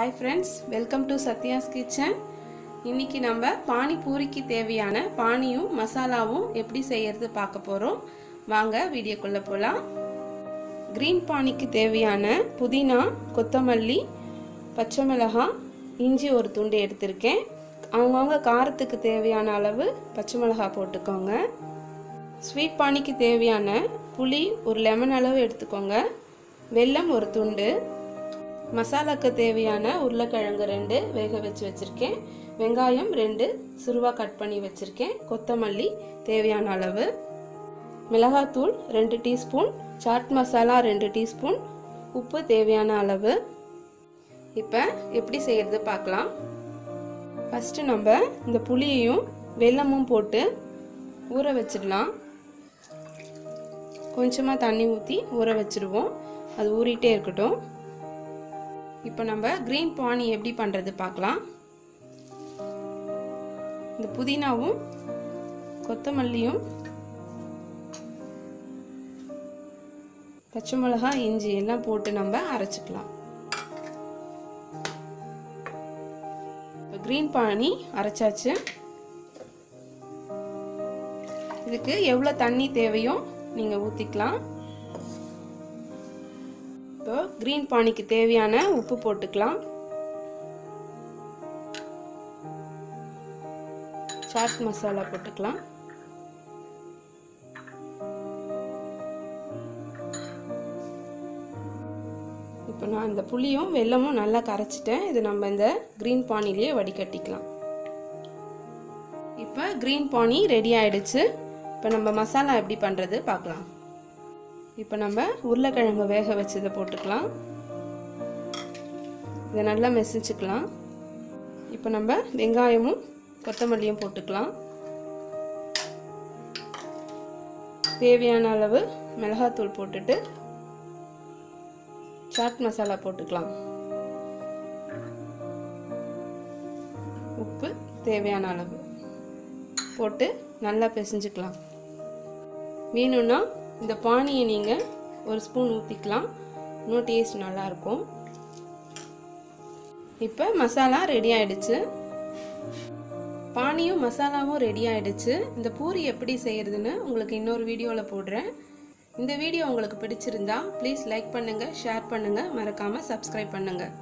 Hi friends welcome to Sathya's kitchen இன்றைக்கி நம்ம பானிபூரிக்கு தேவையான பானியும் மசாலாவும் எப்படி செய்கிறது பார்க்க போகிறோம் வாங்க வீடியோக்குள்ளே போகலாம் க்ரீன் பானிக்கு தேவையான புதினா கொத்தமல்லி பச்சை மிளகாய் இஞ்சி ஒரு துண்டு எடுத்திருக்கேன். அவங்கவுங்க காரத்துக்கு தேவையான அளவு பச்சை மிளகாய் போட்டுக்கோங்க. ஸ்வீட் பானிக்கு தேவையான புளி ஒரு லெமன் அளவு எடுத்துக்கோங்க. வெல்லம் ஒரு துண்டு. மசாலாக்கு தேவையான உருளைக்கிழங்கு ரெண்டு வேக வச்சு வச்சுருக்கேன். வெங்காயம் ரெண்டு சுருவாக கட் பண்ணி வச்சுருக்கேன். கொத்தமல்லி தேவையான அளவு. மிளகாத்தூள் ரெண்டு டீஸ்பூன். சாட் மசாலா ரெண்டு டீஸ்பூன். உப்பு தேவையான அளவு. இப்போ எப்படி செய்கிறது பார்க்கலாம் ஃபஸ்ட்டு நம்ம இந்த புளியையும் வெல்லமும் போட்டு ஊற வச்சிடலாம். கொஞ்சமாக தண்ணி ஊற்றி ஊற வச்சுருவோம். அது ஊறிட்டே இருக்கட்டும். இப்போ நம்ம க்ரீன் பானி எப்படி பண்ணுறது பார்க்கலாம். இந்த புதினாவும் கொத்தமல்லியும் பச்சை மிளகா இஞ்சி எல்லாம் போட்டு நம்ம அரைச்சிக்கலாம். இப்போ க்ரீன் பானி அரைச்சாச்சு. இதுக்கு எவ்வளோ தண்ணி தேவையோ நீங்கள் ஊற்றிக்கலாம் இப்போ க்ரீன் பானிக்கு தேவையான உப்பு போட்டுக்கலாம். சாட் மசாலா போட்டுக்கலாம். இப்போ நான் இந்த புளியும் வெல்லமும் நல்லா கரைச்சிட்டேன். இது நம்ம இந்த க்ரீன் பானிலேயே வடிகட்டிக்கலாம். இப்போ க்ரீன் பானி ரெடி ஆயிடுச்சு. இப்போ நம்ம மசாலா எப்படி பண்ணுறது பார்க்கலாம். இப்போ நம்ம உருளைக்கிழங்கு வேக வச்சதை போட்டுக்கலாம். இதை நல்லா மெசிச்சுக்கலாம் இப்போ நம்ம வெங்காயமும் கொத்தமல்லியும் போட்டுக்கலாம். தேவையான அளவு மிளகாத்தூள் போட்டுட்டு சாட் மசாலா போட்டுக்கலாம். உப்பு தேவையான அளவு போட்டு நல்லா பிசைஞ்சுக்கலாம். வேணும்னா இந்த பானியை நீங்கள் ஒரு ஸ்பூன் ஊற்றிக்கலாம் இன்னும் டேஸ்ட் நல்லாயிருக்கும் இப்போ மசாலா ரெடி ஆயிடுச்சு. பானியும் மசாலாவும் ரெடி ஆயிடுச்சு. இந்த பூரி எப்படி செய்கிறதுன்னு உங்களுக்கு இன்னொரு வீடியோவில் போடுறேன். இந்த வீடியோ உங்களுக்கு பிடிச்சிருந்தா ப்ளீஸ் லைக் பண்ணுங்கள் ஷேர் பண்ணுங்கள் மறக்காமல் சப்ஸ்கிரைப் பண்ணுங்கள்